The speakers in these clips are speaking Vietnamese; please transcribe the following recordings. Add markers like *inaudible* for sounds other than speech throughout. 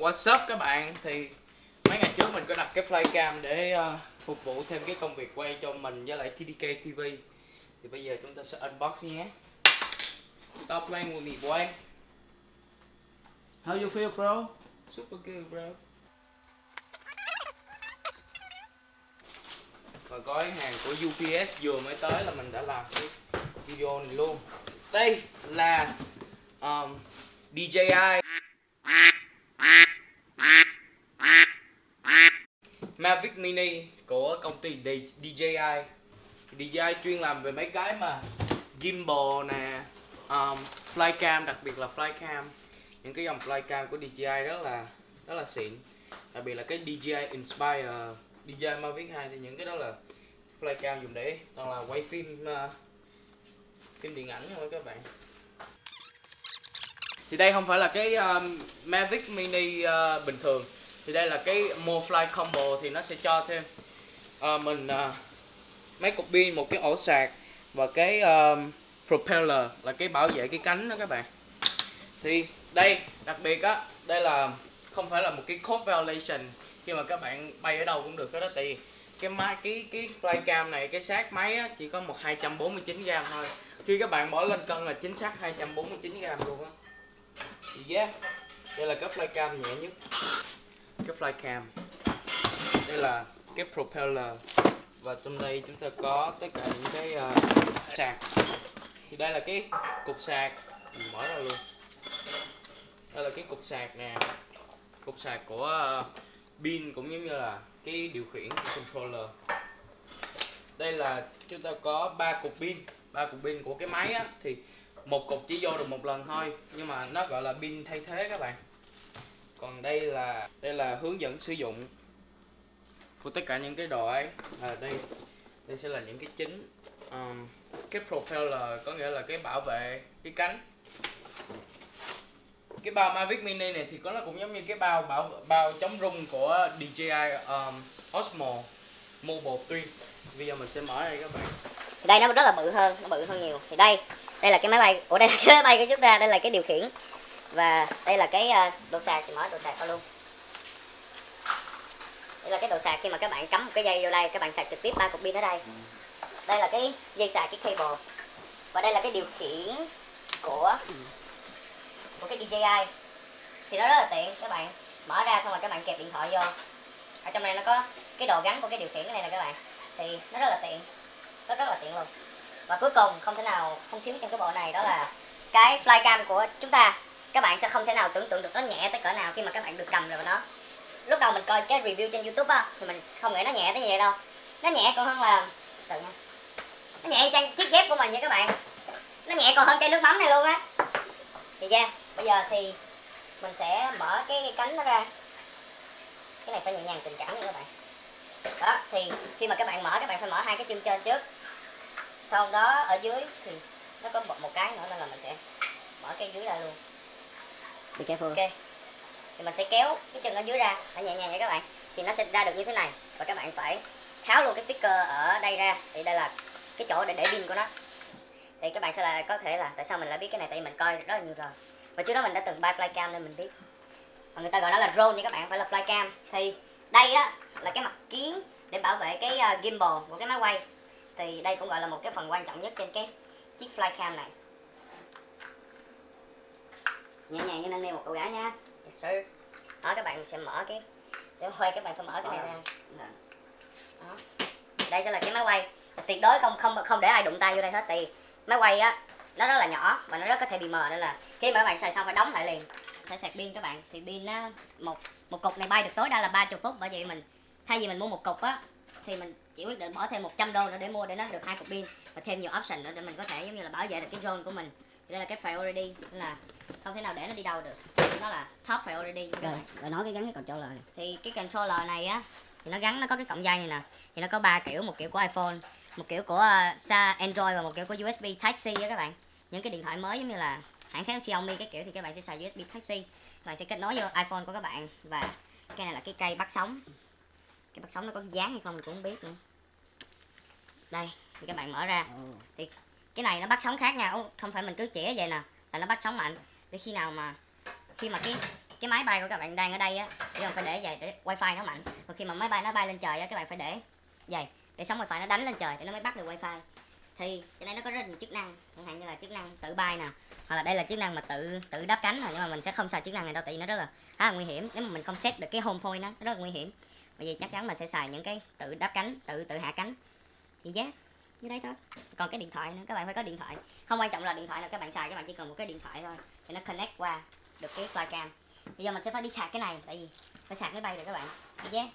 What's up các bạn? Thì mấy ngày trước mình có đặt cái flycam để uh, phục vụ thêm cái công việc quay cho mình với lại TDK TV thì bây giờ chúng ta sẽ unbox nhé. Stop playing with me boy. How you feel bro? Super good bro. Và gói hàng của UPS vừa mới tới là mình đã làm cái video này luôn. Đây là um, DJI Mavic Mini của công ty DJI DJI chuyên làm về mấy cái mà gimbal nè um, flycam đặc biệt là flycam những cái dòng flycam của DJI rất là rất là xịn. Đặc biệt là cái DJI Inspire DJI Mavic 2 thì những cái đó là flycam dùng để toàn là quay phim uh, phim điện ảnh thôi các bạn. Thì đây không phải là cái um, Mavic Mini uh, bình thường thì đây là cái MoFly Combo thì nó sẽ cho thêm uh, mình uh, mấy cục pin một cái ổ sạc và cái um, propeller là cái bảo vệ cái cánh đó các bạn. Thì đây đặc biệt á đây là không phải là một cái code violation khi mà các bạn bay ở đâu cũng được hết đó tại vì cái máy cái cái flycam này cái xác máy á, chỉ có một 249 gram thôi. Khi các bạn bỏ lên cân là chính xác 249 gram luôn á. Yeah đây là cái flycam nhẹ nhất cái flycam đây là cái propeller. Và trong đây chúng ta có tất cả những cái uh, sạc. Thì đây là cái cục sạc. Mình mở ra luôn. Đây là cái cục sạc nè. Cục sạc của uh, pin cũng giống như là cái điều khiển cái controller. Đây là chúng ta có ba cục pin. Ba cục pin của cái máy á thì một cục chỉ vô được một lần thôi. Nhưng mà nó gọi là pin thay thế các bạn còn đây là đây là hướng dẫn sử dụng của tất cả những cái đồ ấy. À, đây đây sẽ là những cái chính. Um, cái propeller có nghĩa là cái bảo vệ cái cánh. Cái bao Mavic Mini này thì có nó cũng giống như cái bao bảo bao chống rung của DJI um, Osmo Mobile 3 bây giờ mình sẽ mở đây các bạn. Đây nó rất là bự hơn nó bự hơn nhiều. Thì đây đây là cái máy bay ủa đây là cái máy bay của chúng ta đây là cái điều khiển và đây là cái ờ, đồ sạc thì mở đồ sạc ra luôn. Đây là cái đồ sạc khi mà các bạn cắm một cái dây vô đây, các bạn sạc trực tiếp ba cục pin ở đây. Đây là cái dây sạc, cái cable. Và đây là cái điều khiển của của cái DJI thì nó rất là tiện, các bạn. Mở ra xong rồi các bạn kẹp điện thoại vô. Ở trong này nó có cái đồ gắn của cái điều khiển cái này nè các bạn. Thì nó rất là tiện. Rất rất là tiện luôn. Và cuối cùng không thể nào không thiếu trong cái bộ này, đó là cái flycam của chúng ta các bạn sẽ không thể nào tưởng tượng được nó nhẹ tới cỡ nào khi mà các bạn được cầm rồi nó lúc đầu mình coi cái review trên youtube á thì mình không nghĩ nó nhẹ tới như vậy đâu. Nó nhẹ còn hơn là tự nha. Nó nhẹ như chiếc dép của mình nha các bạn. Nó nhẹ còn hơn chai nước mắm này luôn á. Thì ra bây giờ thì mình sẽ mở cái, cái cánh nó ra. Cái này phải nhẹ nhàng tình cảm nha các bạn. Đó thì khi mà các bạn mở các bạn phải mở hai cái chân trên trước. Sau đó ở dưới thì nó có một, một cái nữa nên là mình sẽ mở cái dưới ra luôn. Be careful. ok. Thì mình sẽ kéo cái chân ở dưới ra. Phải nhẹ nhàng nha các bạn. Thì nó sẽ ra được như thế này. Và các bạn phải tháo luôn cái sticker ở đây ra. Thì đây là cái chỗ để để pin của nó. Thì các bạn sẽ là có thể là tại sao mình lại biết cái này? Tại vì mình coi rất là nhiều rồi. Và trước đó mình đã từng buy flycam nên mình biết. Và người ta gọi nó là drone nha các bạn phải là flycam. Thì đây á là cái mặt kiến để bảo vệ cái uh, gimbal của cái máy quay. Thì đây cũng gọi là một cái phần quan trọng nhất trên cái chiếc flycam này. Nhẹ nhàng như nâng niu một cậu gái nha. yes sir. Đó các bạn sẽ mở cái để quay các bạn phải mở cái này ra. Rồi. đó. Đây sẽ là cái máy quay. Tuyệt đối không không không để ai đụng tay vô đây hết vì máy quay á nó rất là nhỏ và nó rất có thể bị mờ nên là khi mà các bạn xài xong phải đóng lại liền. Sẽ sạc pin các bạn. Thì pin á một một cục này bay được tối đa là 30 phút. Bởi vậy mình thay vì mình mua một cục á thì mình chỉ quyết định bỏ thêm 100 đô nữa để mua để nó được hai cục pin và thêm nhiều option nữa để mình có thể giống như là bảo vệ được cái drone của mình. Thì đây là cái priority. Là không thể nào để nó đi đâu được. Nó là top priority Rồi, rồi nói cái gắn cái controller này. thì cái controller này á thì nó gắn nó có cái cọng dây này nè. Thì nó có ba kiểu một kiểu của iPhone một kiểu của uh, Android và một kiểu của USB Type C á các bạn. Những cái điện thoại mới giống như là hãng khác Xiaomi cái kiểu thì các bạn sẽ xài USB Type C. Bạn sẽ kết nối vô iPhone của các bạn và cái này là cái cây bắt sóng. Cái bắt sóng nó có dán hay không mình cũng không biết nữa. Đây thì các bạn mở ra. Ồ. cái này nó bắt sóng khác nha. Ủa, không phải mình cứ chĩa vậy nè là nó bắt sóng mạnh để khi nào mà khi mà cái cái máy bay của các bạn đang ở đây á, thì bạn phải để vậy để wifi nó mạnh. Còn khi mà máy bay nó bay lên trời á, các bạn phải để vậy, để sóng wifi nó đánh lên trời thì nó mới bắt được wifi. Thì cho nên nó có rất nhiều chức năng, chẳng hạn như là chức năng tự bay nè, hoặc là đây là chức năng mà tự tự đáp cánh rồi nhưng mà mình sẽ không xài chức năng này đâu, tại vì nó rất là khá là nguy hiểm. Nếu mà mình không set được cái home point nó rất là nguy hiểm. Bởi vì chắc chắn mình sẽ xài những cái tự đáp cánh, tự tự hạ cánh. Thì giá, như đấy thôi. Còn cái điện thoại nữa, các bạn phải có điện thoại. Không quan trọng là điện thoại nào các bạn xài, các bạn chỉ cần một cái điện thoại thôi thì nó connect qua được cái flycam bây giờ mình sẽ phải đi sạc cái này tại vì phải sạc máy bay rồi các bạn. Thì giá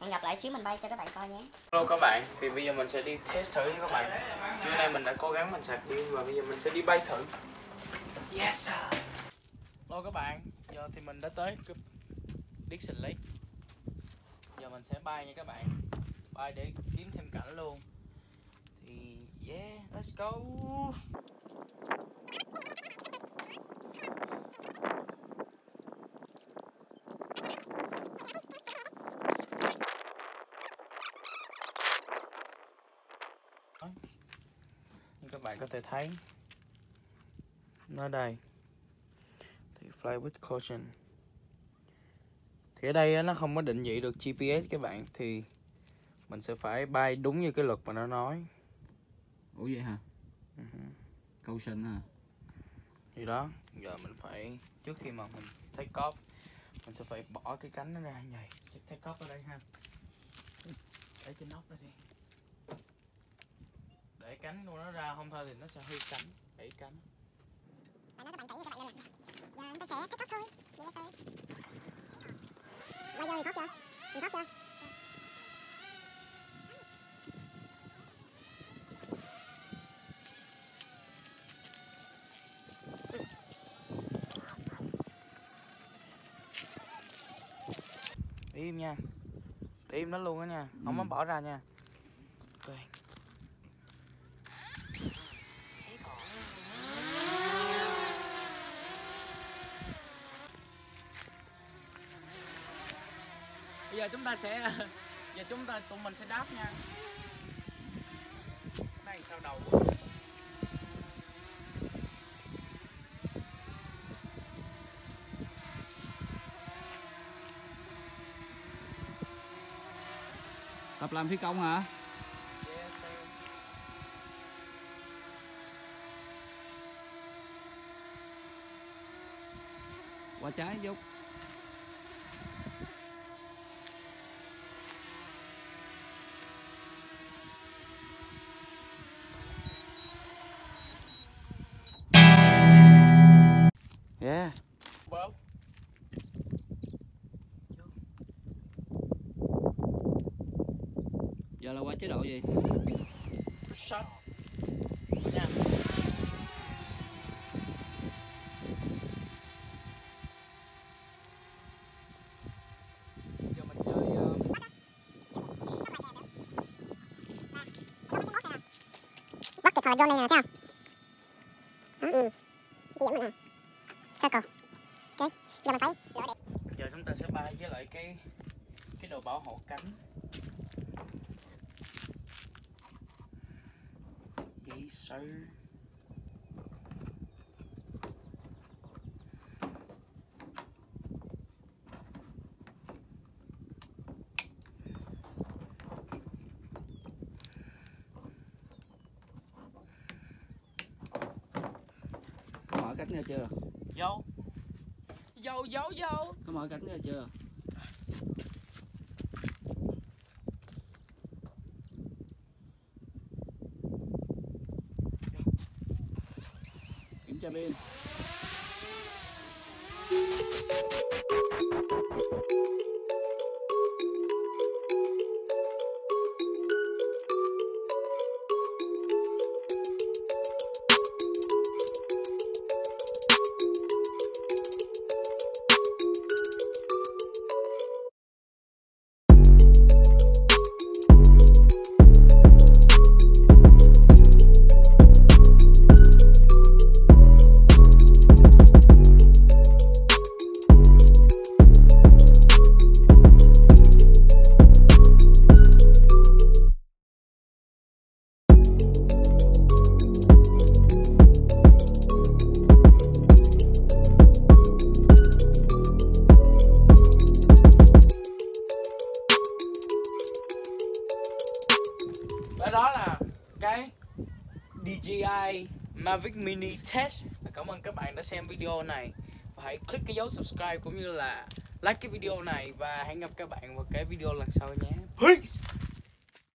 hẹn gặp lại xíu mình bay cho các bạn coi nhé. Hello các bạn, thì bây giờ mình sẽ đi test thử nha các bạn. Trưa nay mình đã cố gắng mình sạc pin và bây giờ mình sẽ đi bay thử. Yes sir. Hello các bạn, giờ thì mình đã tới cái Dixon Lake. Giờ mình sẽ bay nha các bạn. Bay để kiếm thêm cảnh luôn. Thì yeah, let's go như các bạn có thể thấy nó đây. Thì fly with caution. Thì ở đây nó không có định vị được GPS các bạn thì mình sẽ phải bay đúng như cái luật mà nó nói. Ủa vậy hả? Ừ hử. caution à thì đó, giờ mình phải, trước khi mà mình take off, mình sẽ phải bỏ cái cánh nó ra như vậy. Take off ở đây ha. Để trên nóc đây đi. Để cánh của nó ra, không thôi thì nó sẽ hư cánh gãy cánh. Và nó các bạn chạy như các bạn lên Giờ chúng ta sẽ take off thôi. Yes sir bây giờ thì record chưa? Record chưa? Im nha. Để im nó luôn á nha. Không có Ừ. bỏ ra nha. Ok. Bây giờ chúng ta sẽ *laughs* Giờ chúng ta tụi mình sẽ đáp nha. Này sao đầu tập làm thi công hả? Qua trái giúp giờ là qua chế độ gì Shot Nha Giờ mình chơi Bắt kịp thời zone này nè, thấy không? Đó, ừ. Nè. Circle. Ok. Giờ mình phải giờ chúng ta sẽ bay với lại cái cái đồ bảo hộ cánh yes sir. Mở cánh ra chưa? Vô vô vô vô có mở cánh ra chưa nele. DJI Mavic Mini Test. Cảm ơn các bạn đã xem video này. Và hãy click cái dấu subscribe cũng như là like cái video này. Và hẹn gặp các bạn vào cái video lần sau nhé. Peace.